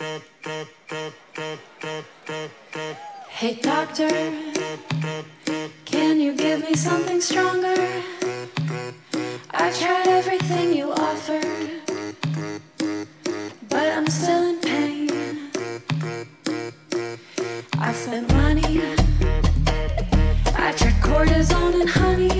Hey doctor, can you give me something stronger? I tried everything you offered, but I'm still in pain. I spent money, I tried cortisone and honey.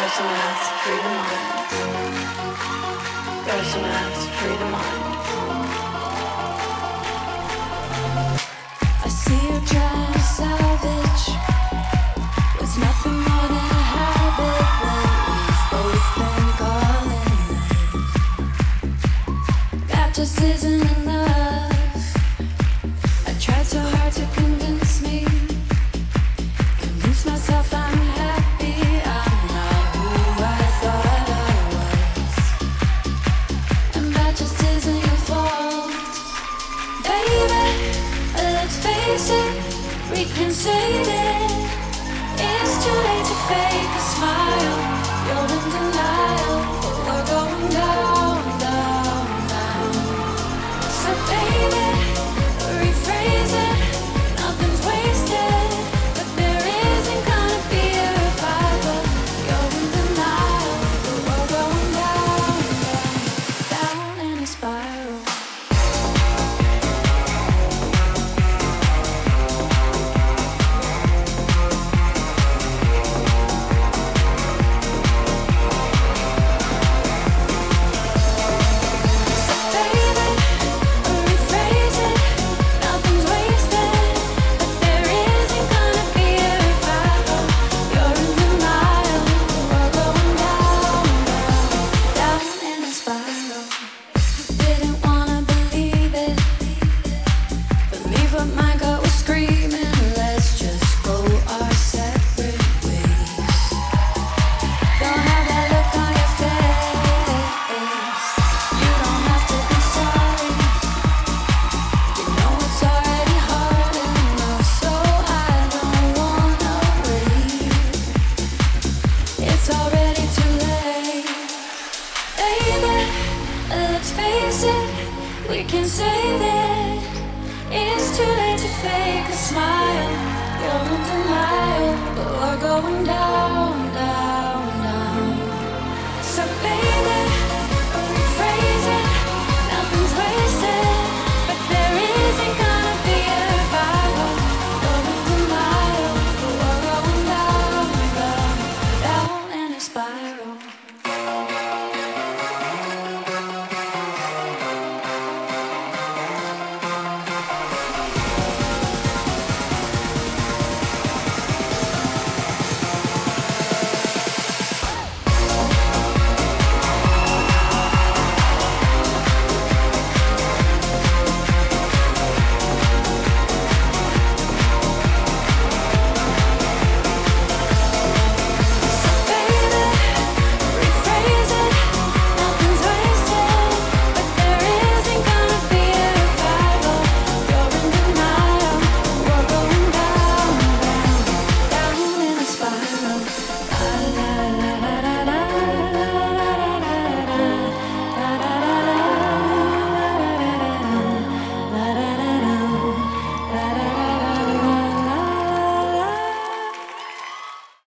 Resonance free the mind. Resonance free the mind. I see you trying to salvage nothing more than a habit we've been calling. That just isn't enough. we can save it. It's too late to fake a smile. It's too late to fake a smile. You're undeniable, but we're going down.